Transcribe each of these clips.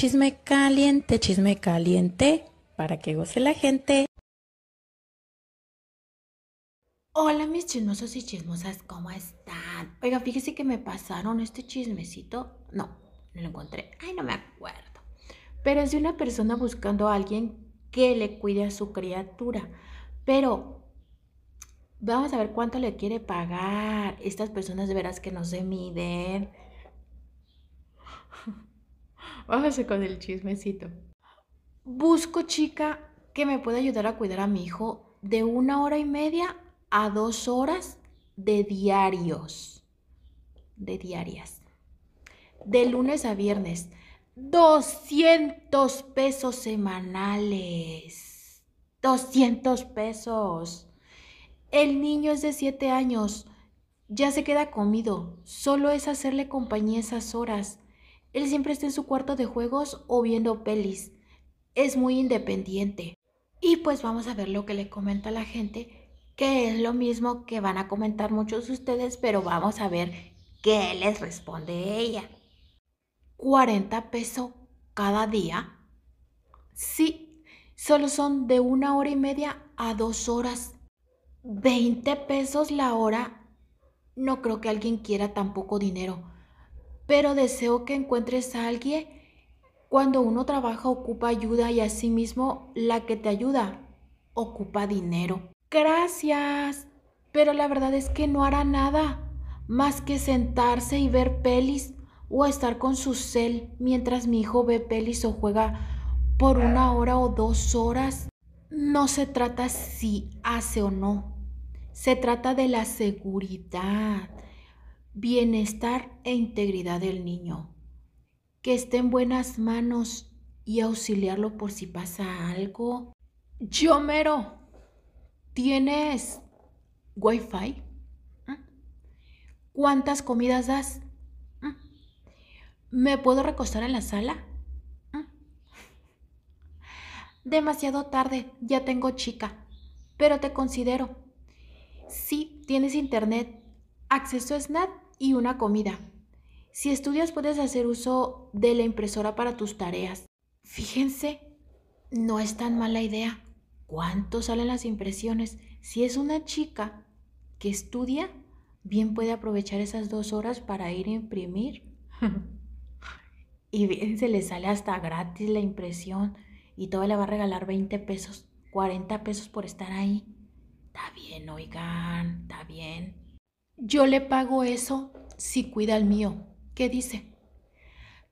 Chisme caliente, chisme caliente, para que goce la gente. Hola mis chismosos y chismosas, ¿cómo están? Oiga, fíjese que me pasaron este chismecito. No, no lo encontré. Ay, no me acuerdo. Pero es de una persona buscando a alguien que le cuide a su criatura. Pero vamos a ver cuánto le quiere pagar. Estas personas de veras que no se miden. Vámonos con el chismecito. Busco chica que me pueda ayudar a cuidar a mi hijo de una hora y media a dos horas de diarios. De diarias. De lunes a viernes. 200 pesos semanales. 200 pesos. El niño es de 7 años. Ya se queda comido. Solo es hacerle compañía esas horas. Él siempre está en su cuarto de juegos o viendo pelis. Es muy independiente. Y pues vamos a ver lo que le comenta la gente, que es lo mismo que van a comentar muchos de ustedes, pero vamos a ver qué les responde ella. 40 pesos cada día. Sí, solo son de una hora y media a dos horas. 20 pesos la hora. No creo que alguien quiera tan poco dinero pero deseo que encuentres a alguien. Cuando uno trabaja ocupa ayuda y asimismo la que te ayuda ocupa dinero. Gracias, pero la verdad es que no hará nada más que sentarse y ver pelis o estar con su cel mientras mi hijo ve pelis o juega por una hora o dos horas. No se trata si hace o no, se trata de la seguridad bienestar e integridad del niño, que esté en buenas manos y auxiliarlo por si pasa algo. Yo mero, ¿tienes wifi? ¿Mm? ¿Cuántas comidas das? ¿Mm? ¿Me puedo recostar en la sala? ¿Mm? Demasiado tarde, ya tengo chica, pero te considero. Sí, tienes internet, acceso a Snap y una comida. Si estudias puedes hacer uso de la impresora para tus tareas. Fíjense, no es tan mala idea. ¿Cuánto salen las impresiones? Si es una chica que estudia, bien puede aprovechar esas dos horas para ir a imprimir. y bien se le sale hasta gratis la impresión y todo le va a regalar 20 pesos, 40 pesos por estar ahí. Está bien, oigan, está bien. Yo le pago eso si cuida el mío. ¿Qué dice?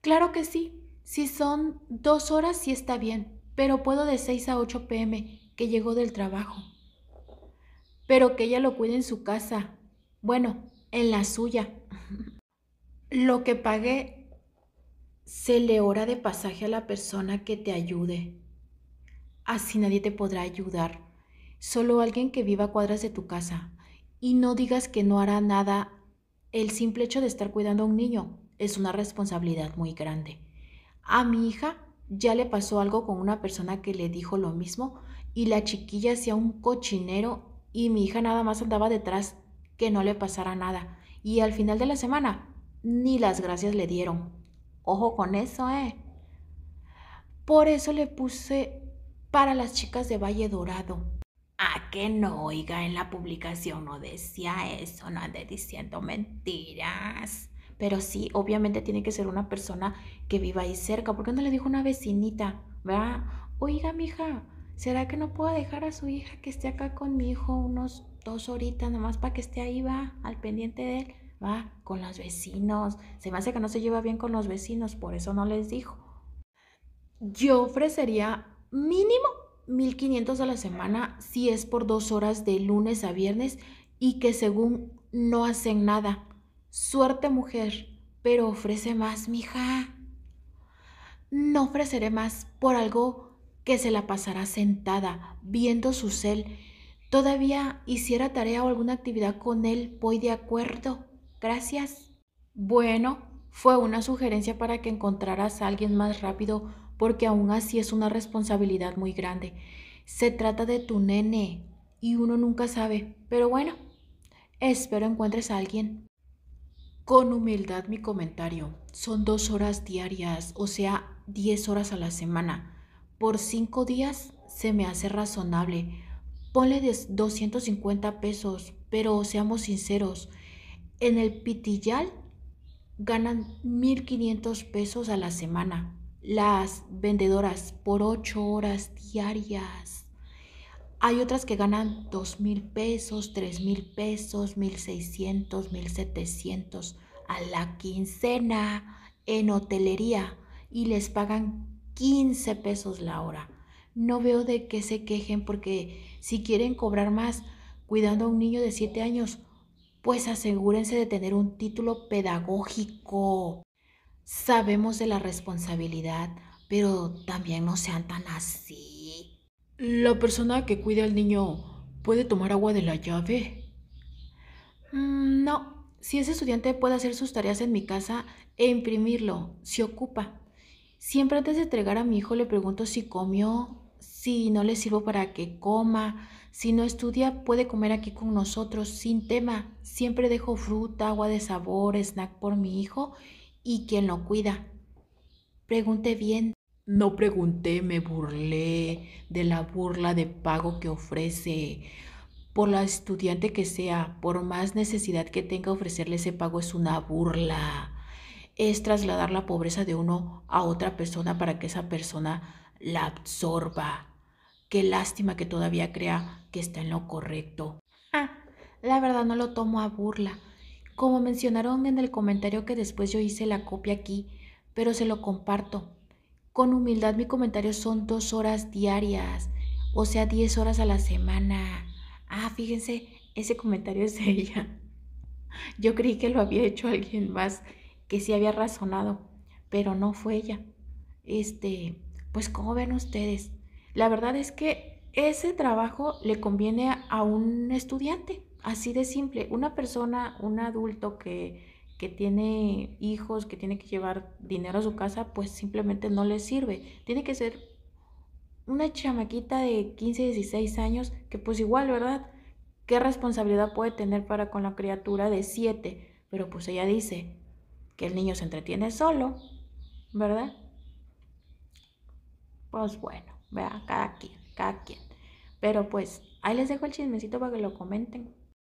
Claro que sí. Si son dos horas, sí está bien, pero puedo de 6 a 8 pm, que llegó del trabajo. Pero que ella lo cuide en su casa. Bueno, en la suya. Lo que pague se le hora de pasaje a la persona que te ayude. Así nadie te podrá ayudar. Solo alguien que viva a cuadras de tu casa. Y no digas que no hará nada. El simple hecho de estar cuidando a un niño es una responsabilidad muy grande. A mi hija ya le pasó algo con una persona que le dijo lo mismo y la chiquilla hacía un cochinero y mi hija nada más andaba detrás que no le pasara nada. Y al final de la semana ni las gracias le dieron. Ojo con eso, ¿eh? Por eso le puse para las chicas de Valle Dorado. ¿A que no, oiga, en la publicación no decía eso, no ande diciendo mentiras. Pero sí, obviamente tiene que ser una persona que viva ahí cerca. ¿Por qué no le dijo una vecinita? ¿Verdad? Oiga, mija, ¿será que no puedo dejar a su hija que esté acá con mi hijo unos dos horitas nomás para que esté ahí, va, al pendiente de él? Va, con los vecinos. Se me hace que no se lleva bien con los vecinos, por eso no les dijo. Yo ofrecería mínimo 1500 a la semana si es por dos horas de lunes a viernes y que según no hacen nada. Suerte mujer, pero ofrece más, mija. No ofreceré más por algo que se la pasará sentada, viendo su cel. Todavía hiciera tarea o alguna actividad con él, voy de acuerdo. Gracias. Bueno, fue una sugerencia para que encontraras a alguien más rápido porque aún así es una responsabilidad muy grande. Se trata de tu nene y uno nunca sabe, pero bueno, espero encuentres a alguien. Con humildad mi comentario, son dos horas diarias, o sea, 10 horas a la semana. Por 5 días se me hace razonable. Ponle 250 pesos, pero seamos sinceros, en el pitillal ganan 1.500 pesos a la semana las vendedoras por 8 horas diarias. Hay otras que ganan 2 mil pesos, 3 mil pesos, 1.600, 1.700 a la quincena en hotelería y les pagan 15 pesos la hora. No veo de qué se quejen porque si quieren cobrar más cuidando a un niño de 7 años, pues asegúrense de tener un título pedagógico. Sabemos de la responsabilidad, pero también no sean tan así. ¿La persona que cuida al niño puede tomar agua de la llave? Mm, no, si ese estudiante puede hacer sus tareas en mi casa e imprimirlo, se ocupa. Siempre antes de entregar a mi hijo le pregunto si comió, si no le sirvo para que coma, si no estudia, puede comer aquí con nosotros sin tema. Siempre dejo fruta, agua de sabor, snack por mi hijo y quien lo cuida. Pregunté bien. No pregunté, me burlé de la burla de pago que ofrece. Por la estudiante que sea, por más necesidad que tenga ofrecerle ese pago es una burla. Es trasladar la pobreza de uno a otra persona para que esa persona la absorba. Qué lástima que todavía crea que está en lo correcto. Ah, la verdad no lo tomo a burla. Como mencionaron en el comentario que después yo hice la copia aquí, pero se lo comparto. Con humildad mi comentario son dos horas diarias, o sea, diez horas a la semana. Ah, fíjense, ese comentario es ella. Yo creí que lo había hecho alguien más, que sí había razonado, pero no fue ella. Este, pues como ven ustedes, la verdad es que ese trabajo le conviene a un estudiante, así de simple. Una persona, un adulto que, que tiene hijos, que tiene que llevar dinero a su casa, pues simplemente no le sirve. Tiene que ser una chamaquita de 15, 16 años, que pues igual, ¿verdad? ¿Qué responsabilidad puede tener para con la criatura de 7? Pero pues ella dice que el niño se entretiene solo, ¿verdad? Pues bueno. Vea, cada quien, cada quien. Pero pues ahí les dejo el chismecito para que lo comenten.